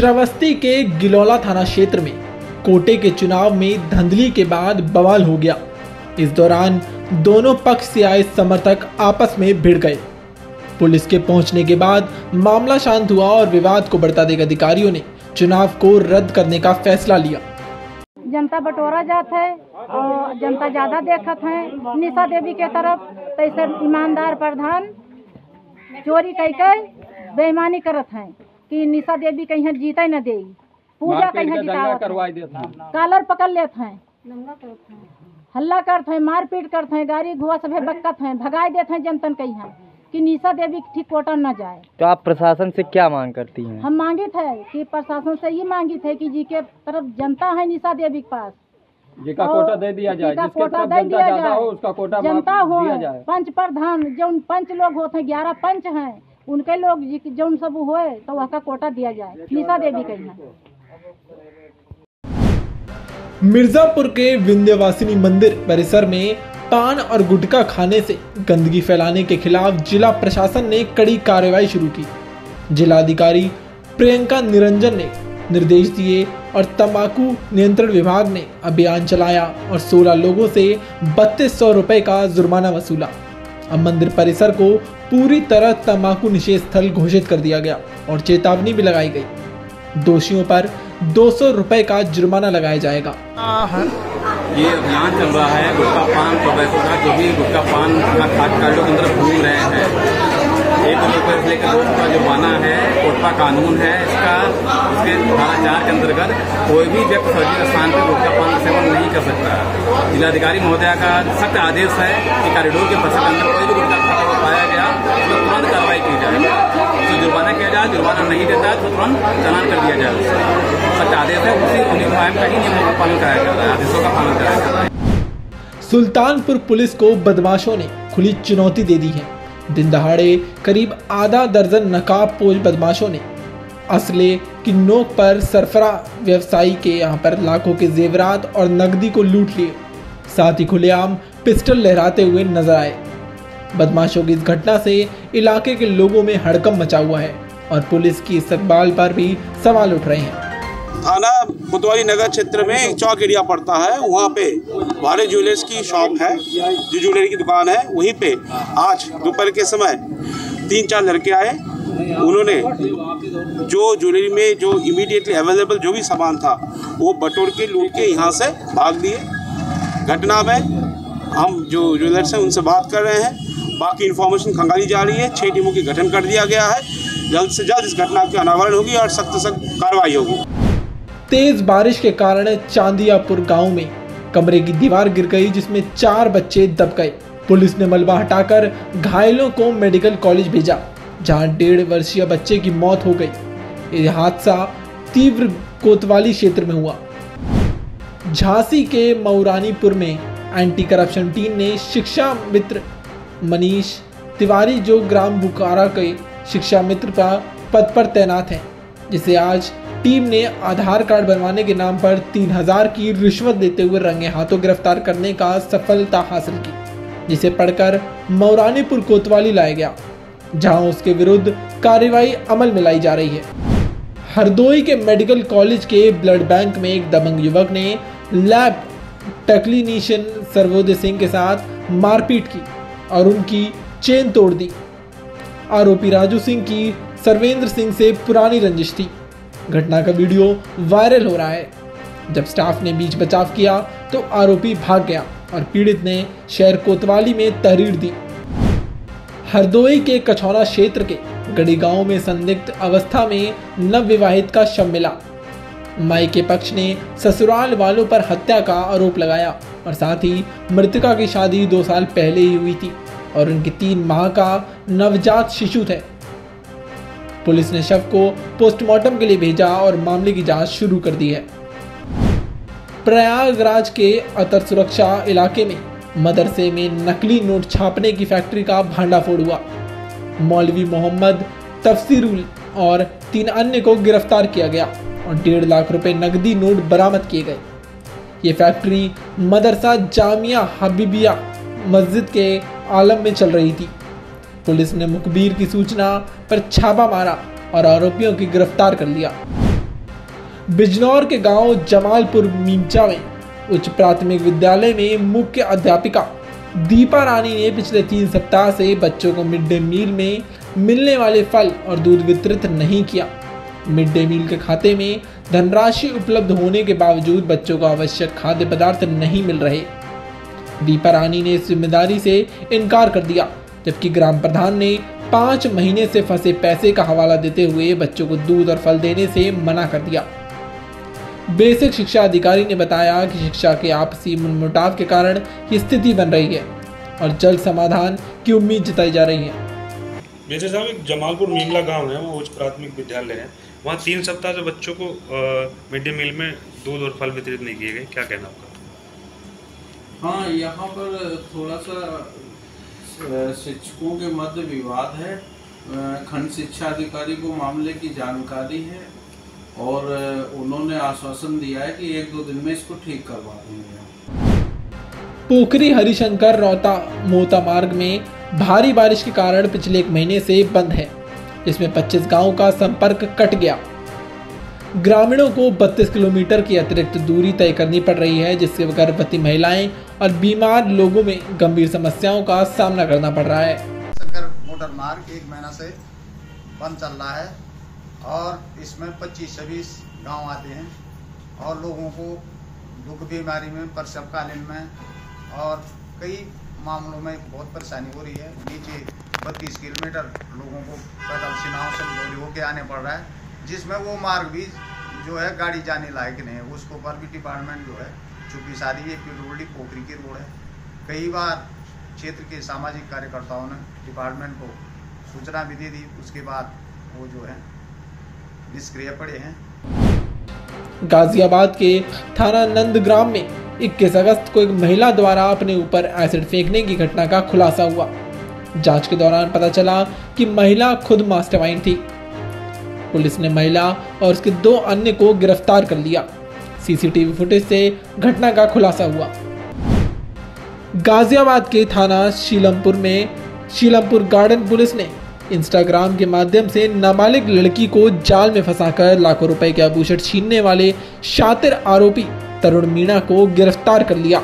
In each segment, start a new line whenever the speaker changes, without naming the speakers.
श्रावस्ती के गिलौला थाना क्षेत्र में कोटे के चुनाव में धंधली के बाद बवाल हो गया। इस दौरान दोनों पक्ष से आए समर्थक आपस में भिड़ गए। पुलिस के पहुँचने के बाद मामला शांत हुआ और विवाद को बढ़ता देख अधिकारियों ने चुनाव को रद्द करने का फैसला लिया।
जनता बटोरा जात है और जनता ज़्यादा देखत है। निशा देवी के तरफ़ ईमानदार प्रधान चोरी कई बेईमानी करत हैं। कि निशा देवी कहीं जीते न दे। पूजा कहीं हैं। कालर पकड़ लेते हैं। हल्ला करते हैं मारपीट करते हैं गाड़ी घुआ सभे बक्कत हैं भगाई देत हैं जनतन कहीं हैं कि निशा देवी ठीक कोटा न जाए।
तो आप प्रशासन से क्या मांग करती हैं?
हम मांगे थे कि प्रशासन से ये मांगी थे कि जी के तरफ़ जनता है निशा देवी के पास।
जिसका
और
कोटा दे दिया जाए
जिसका कोटा दे
जनता
दिया जाए।
हो उसका कोटा
जनता हो पंच प्रधान जो पंच लोग होते हैं ग्यारह पंच हैं उनके लोग जी- सब होए तो वह का कोटा दिया जाए। निशा देवी कही है
मिर्जापुर के विंध्यवासिनी मंदिर परिसर में पान और गुटखा खाने से गंदगी फैलाने के खिलाफ जिला प्रशासन ने कड़ी कार्रवाई शुरू की। जिलाधिकारी प्रियंका निरंजन ने निर्देश दिए और तंबाकू नियंत्रण विभाग ने अभियान चलाया और 16 लोगों से बत्तीस सौ का जुर्माना वसूला। अब मंदिर परिसर को पूरी तरह तम्बाकू निषेध स्थल घोषित कर दिया गया और चेतावनी भी लगाई गई। दोषियों पर 200 रुपए का जुर्माना लगाया जाएगा।
ये अभियान चल रहा है गुटखा पान प्रोफेसर का जो भी गुटखा पान खाद कार्डो के अंदर घूम रहे हैं एक रुपये से लेकर दो का जो माना है कोटपा कानून है, इसका उसके धारा चार के अंतर्गत कोई भी व्यक्ति सार्वजनिक स्थान पर गुटखा पान का सेवन नहीं कर सकता। जिलाधिकारी महोदया का सख्त आदेश है कि कॉरिडोर के के अंदर कोई भी गुटखा खाता हुआ पाया गया तो तुरंत कार्रवाई की जाए। तो जुर्माना किया जाए, जुर्माना नहीं देता तो तुरंत चालान कर दिया जाए। सख्त आदेश है, उसी मुहिम का ही नियमों का पालन कराया जा रहा है, आदेशों का पालन कराया जा रहा है।
सुल्तानपुर पुलिस को बदमाशों ने खुली चुनौती दे दी है। दिन दहाड़े करीब आधा दर्जन नकाबपोश बदमाशों ने। असले की नोक पर सरफरा व्यवसायी के यहाँ पर लाखों के जेवरात और नकदी को लूट लिए। साथ ही खुलेआम पिस्टल लहराते हुए नज़र आए। बदमाशों की इस घटना से इलाके के लोगों में हड़कम मचा हुआ है और पुलिस की इस्तकबाल पर भी सवाल उठ रहे हैं।
थाना कोतवाली नगर क्षेत्र में एक चौक एरिया पड़ता है। वहाँ पे भारे ज्वेलर्स की शॉप है, जो ज्वेलरी की दुकान है, वहीं पे आज दोपहर के समय तीन चार लड़के आए। उन्होंने जो ज्वेलरी में जो इमीडिएटली अवेलेबल जो भी सामान था, वो बटोर के, लूट के यहाँ से भाग दिए घटना में हम जो ज्वेलर्स हैं, उनसे बात कर रहे हैं। बाकी इन्फॉर्मेशन खंगाली जा रही है। छः टीमों की गठन कर दिया गया है। जल्द से जल्द इस घटना की अनावरण होगी और सख्त सख्त कार्रवाई होगी।
तेज बारिश के कारण चांदियापुर गाँव में कमरे की दीवार गिर गई, जिसमें चार बच्चे दब गए। पुलिस ने मलबा हटाकर घायलों को मेडिकल कॉलेज भेजा, जहाँ डेढ़ वर्षीय बच्चे की मौत हो गई। यह हादसा तीव्र कोतवाली क्षेत्र में हुआ। झांसी के मऊरानीपुर में एंटी करप्शन टीम ने शिक्षा मित्र मनीष तिवारी, जो ग्राम बुकारा के शिक्षा मित्र का पद पर तैनात हैं जिसे आज टीम ने आधार कार्ड बनवाने के नाम पर तीन हज़ार की रिश्वत देते हुए रंगे हाथों गिरफ़्तार करने का सफलता हासिल की, जिसे पढ़कर मौरानीपुर कोतवाली लाया गया, जहाँ उसके विरुद्ध कार्रवाई अमल में लाई जा रही है। हरदोई के मेडिकल कॉलेज के ब्लड बैंक में एक दबंग युवक ने लैब टेक्नीशियन सर्वोदय सिंह के साथ मारपीट की और उनकी चेन तोड़ दी। आरोपी राजू सिंह की सर्वेंद्र सिंह से पुरानी रंजिश थी। घटना का वीडियो वायरल हो रहा है। जब स्टाफ ने बीच बचाव किया तो आरोपी भाग गया और पीड़ित ने शहर कोतवाली में तहरीर दी। हरदोई के कछौरा क्षेत्र के गड़ी गाँव में संदिग्ध अवस्था में नवविवाहित का शव मिला। माई के पक्ष ने ससुराल वालों पर हत्या का आरोप लगाया और साथ ही मृतका की शादी दो साल पहले ही हुई थी और उनकी तीन माह का नवजात शिशु थे। पुलिस ने शव को पोस्टमार्टम के लिए भेजा और मामले की जाँच शुरू कर दी है। प्रयागराज के अतर सुरक्षा इलाके में मदरसे में नकली नोट छापने की फैक्ट्री का भांडाफोड़ हुआ। मौलवी मोहम्मद, तफसीरुल और तीन अन्य को गिरफ़्तार किया गया और डेढ़ लाख रुपए नकदी नोट बरामद किए गए। ये फैक्ट्री मदरसा जामिया हबीबिया मस्जिद के आलम में चल रही थी। पुलिस ने मुखबिर की सूचना पर छापा मारा और आरोपियों की गिरफ़्तार कर लिया। बिजनौर के गाँव जमालपुर मीमचा में उच्च प्राथमिक विद्यालय में मुख्य अध्यापिका दीपा रानी ने पिछले तीन सप्ताह से बच्चों को मिड डे मील में मिलने वाले फल और दूध वितरित नहीं किया। मिड डे मील के खाते में धनराशि उपलब्ध होने के बावजूद बच्चों को आवश्यक खाद्य पदार्थ नहीं मिल रहे। दीपा रानी ने इस ज़िम्मेदारी से इनकार कर दिया। जबकि ग्राम प्रधान ने पाँच महीने से फंसे पैसे का हवाला देते हुए बच्चों को दूध और फल देने से मना कर दिया। बेसिक शिक्षा अधिकारी ने बताया कि शिक्षा के आपसी मनमुटाव के कारण ये स्थिति बन रही है और जल्द समाधान की उम्मीद जताई जा रही है।
मेजर साहब एक जमालपुर मीमला गाँव है वहाँ उच्च प्राथमिक विद्यालय है। वहाँ तीन सप्ताह से बच्चों को मिड डे मील में दूध और फल वितरित नहीं किए गए। क्या कहना आपका?
हाँ यहाँ पर थोड़ा सा शिक्षकों के मध्य विवाद है। खंड शिक्षा अधिकारी को मामले की जानकारी है और उन्होंने आश्वासन दिया है कि एक दो दिन में इसको ठीक करवा देंगे।
पोखरी हरिशंकर रौता मोता मार्ग में भारी बारिश के कारण पिछले एक महीने से बंद है। जिसमें 25 गाँवों का संपर्क कट गया। ग्रामीणों को 32 किलोमीटर की अतिरिक्त दूरी तय करनी पड़ रही है, जिससे गर्भवती महिलाएँ और बीमार लोगों में गंभीर समस्याओं का सामना करना पड़ रहा है।
शंकर मोटर मार्ग एक महीना से बंद चल रहा है और इसमें 25 छब्बीस गाँव आते हैं और लोगों को दुख बीमारी में, प्रसवकालीन में और कई मामलों में बहुत परेशानी हो रही है। नीचे बत्तीस किलोमीटर लोगों को पैदल सीनाओं से होके आने पड़ रहा है। जिसमें वो मार्ग भी जो है गाड़ी जाने लायक नहीं है। उसके ऊपर भी डिपार्टमेंट जो है चूँकि सारी ये रोड पोखरी की रोड है। कई बार क्षेत्र के सामाजिक कार्यकर्ताओं ने डिपार्टमेंट को सूचना भी दे दी, उसके बाद वो जो है निष्क्रिय पड़े हैं।
गाजियाबाद के थाना नंदग्राम में 21 अगस्त को एक महिला द्वारा अपने ऊपर एसिड फेंकने की घटना का खुलासा हुआ। जाँच के दौरान पता चला कि महिला खुद मास्टरमाइंड थी। पुलिस ने महिला और उसके दो अन्य को गिरफ़्तार कर लिया। सीसीटीवी फुटेज से घटना का खुलासा हुआ। गाजियाबाद के थाना शीलमपुर में शीलमपुर गार्डन पुलिस ने इंस्टाग्राम के माध्यम से नाबालिग लड़की को जाल में फंसाकर लाखों रुपए के आभूषण छीनने वाले शातिर आरोपी तरुण मीणा को गिरफ़्तार कर लिया।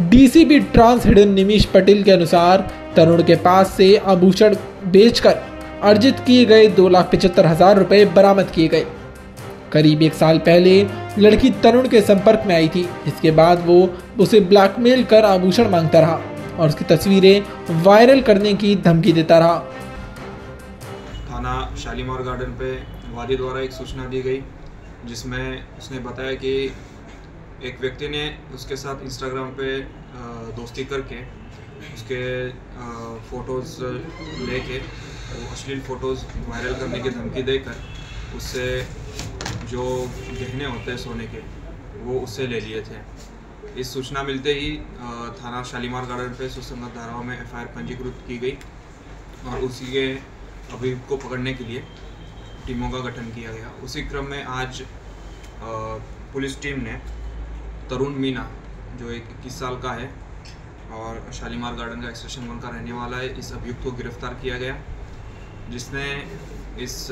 डीसीपी ट्रांस हिडन निमिष पटेल के अनुसार तरुण के पास से आभूषण बेचकर अर्जित किए गए दो लाख पिछहत्तर हज़ार रुपए बरामद किए गए। करीब एक साल पहले लड़की तरुण के संपर्क में आई थी। जिसके बाद वो उसे ब्लैकमेल कर आभूषण माँगता रहा और उसकी तस्वीरें वायरल करने की धमकी देता रहा।
थाना शालीमार गार्डन पे वादी द्वारा एक सूचना दी गई, जिसमें उसने बताया कि एक व्यक्ति ने उसके साथ इंस्टाग्राम पे दोस्ती करके उसके फ़ोटोज़ लेके अश्लील फ़ोटोज़ वायरल करने की धमकी देकर उससे जो गहने होते हैं सोने के, वो उससे ले लिए थे। इस सूचना मिलते ही थाना शालीमार गार्डन पे सुसंगत धाराओं में एफआईआर पंजीकृत की गई और उसी के अभियुक्त को पकड़ने के लिए टीमों का गठन किया गया। उसी क्रम में आज पुलिस टीम ने तरुण मीना, जो एक इक्कीस साल का है और शालीमार गार्डन का एक्सटेशन वन का रहने वाला है, इस अभियुक्त को गिरफ़्तार किया गया। जिसने इस